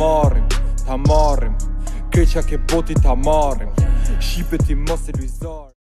marrim, ta marrim Këqa ke boti ta marrim i mos e lujzar